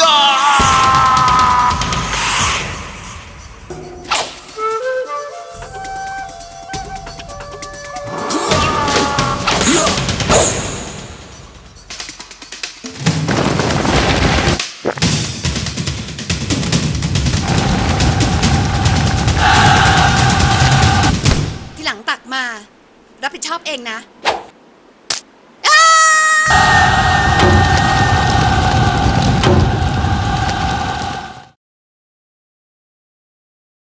ยาทีหลังตักมา รับผิดชอบเองนะ